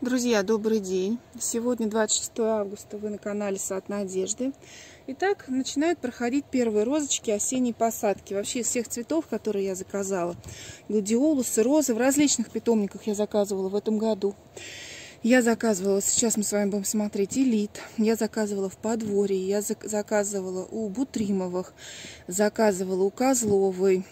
Друзья, добрый день! Сегодня 26 августа, вы на канале Сад Надежды. Итак, начинают проходить первые розочки осенней посадки. Вообще из всех цветов, которые я заказала. Гладиолусы, розы в различных питомниках я заказывала в этом году. Я заказывала, сейчас мы с вами будем смотреть, элит. Я заказывала в подворье, я заказывала у Бутримовых, заказывала у Козловой.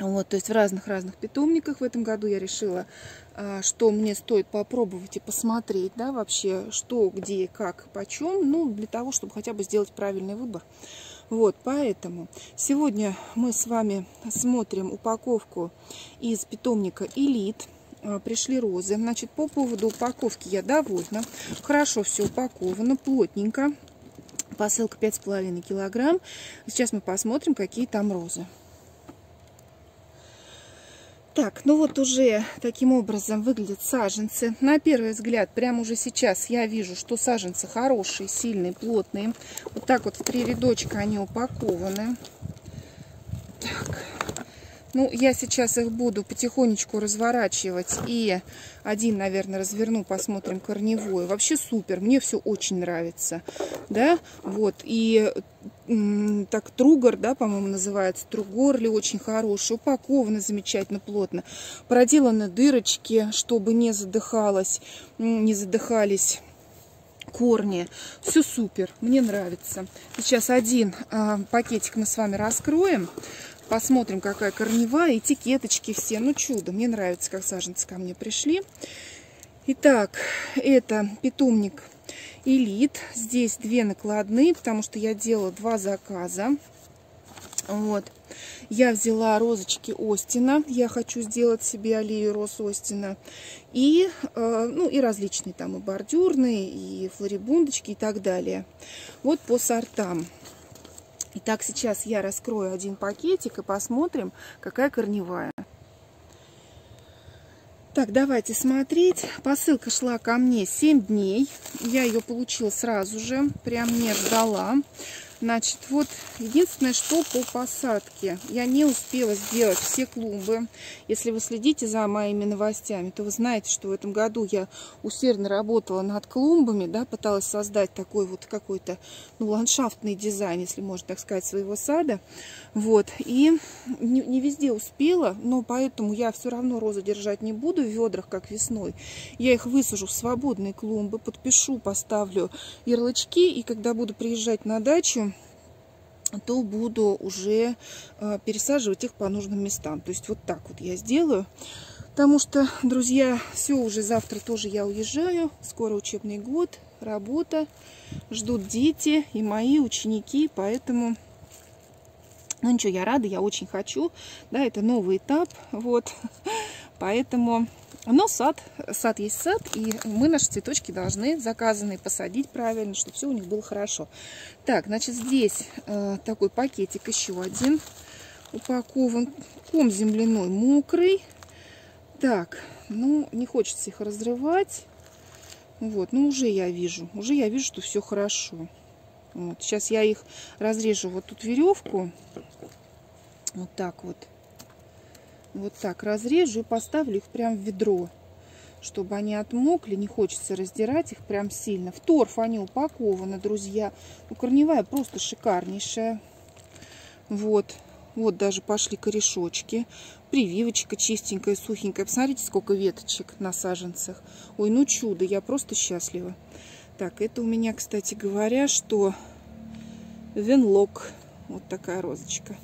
Вот, то есть в разных-разных питомниках в этом году я решила, а, что мне стоит попробовать и посмотреть, да, вообще, что, где, как, почем, ну, для того, чтобы хотя бы сделать правильный выбор. Вот, поэтому сегодня мы с вами смотрим упаковку из питомника Элит. А, пришли розы. Значит, по поводу упаковки я довольна. Хорошо все упаковано, плотненько. Посылка 5,5 килограмм. Сейчас мы посмотрим, какие там розы. Так, ну вот уже таким образом выглядят саженцы. На первый взгляд, прямо уже сейчас я вижу, что саженцы хорошие, сильные, плотные. Вот так вот в три рядочка они упакованы. Ну, я сейчас их буду потихонечку разворачивать. И один, наверное, разверну, посмотрим корневой. Вообще супер, мне все очень нравится. Да, вот. И так Тругор, да, по-моему, называется, Тругорли, очень хороший, упаковано замечательно, плотно. Проделаны дырочки, чтобы не задыхалось, не задыхались корни. Все супер, мне нравится. Сейчас один э, пакетик мы с вами раскроем. Посмотрим, какая корневая, этикеточки все. Ну, чудо, мне нравится, как саженцы ко мне пришли. Итак, это питомник Элит. Здесь две накладные, потому что я делала два заказа. Вот. Я взяла розочки Остина. Я хочу сделать себе аллею роз Остина. И, э, ну, и различные там и бордюрные, и флорибундочки и так далее. Вот по сортам. Итак, сейчас я раскрою один пакетик и посмотрим, какая корневая. Так, давайте смотреть. Посылка шла ко мне 7 дней. Я ее получила сразу же, прям не ждала. Значит, вот единственное, что по посадке. Я не успела сделать все клумбы. Если вы следите за моими новостями, то вы знаете, что в этом году я усердно работала над клумбами, да, пыталась создать такой вот какой-то ну, ландшафтный дизайн, если можно так сказать, своего сада. Вот. И не, не везде успела, но поэтому я все равно розы держать не буду в ведрах, как весной. Я их высажу в свободные клумбы, подпишу, поставлю ярлычки, и когда буду приезжать на дачу, то буду уже э, пересаживать их по нужным местам. То есть вот так вот я сделаю. Потому что, друзья, все уже завтра тоже я уезжаю. Скоро учебный год, работа. Ждут дети и мои ученики. Поэтому, ну ничего, я рада, я очень хочу. Да, это новый этап. Вот. Поэтому но сад, сад есть сад, и мы наши цветочки должны заказанные посадить правильно, чтобы все у них было хорошо. Так, значит, здесь э, такой пакетик еще один упакован. Ком земляной мокрый. Так, ну, не хочется их разрывать. Вот, ну, уже я вижу, уже я вижу, что все хорошо. Вот, сейчас я их разрежу вот тут веревку. Вот так вот вот так разрежу и поставлю их прям в ведро, чтобы они отмокли. Не хочется раздирать их прям сильно. В торф они упакованы, друзья. Ну, корневая просто шикарнейшая. Вот. Вот даже пошли корешочки. Прививочка чистенькая, сухенькая. Посмотрите, сколько веточек на саженцах. Ой, ну чудо, я просто счастлива. Так, это у меня, кстати говоря, что венлок. Вот такая розочка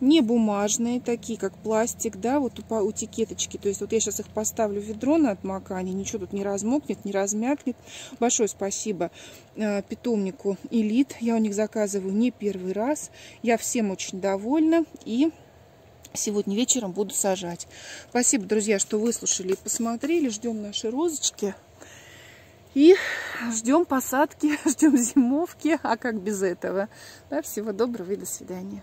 не бумажные, такие как пластик, да, вот у, у этикеточки. То есть вот я сейчас их поставлю в ведро на отмокание, ничего тут не размокнет, не размякнет. Большое спасибо э, питомнику Элит. Я у них заказываю не первый раз. Я всем очень довольна и сегодня вечером буду сажать. Спасибо, друзья, что выслушали и посмотрели. Ждем наши розочки. И ждем посадки, ждем зимовки. А как без этого? Да, всего доброго и до свидания.